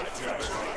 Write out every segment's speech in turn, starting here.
Looks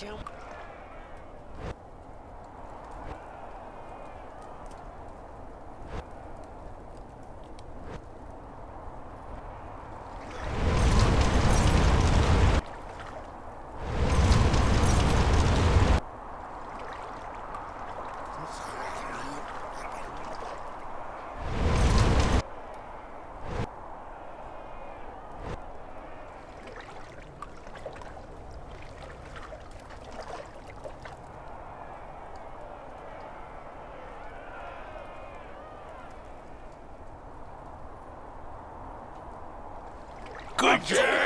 Fancy Good job!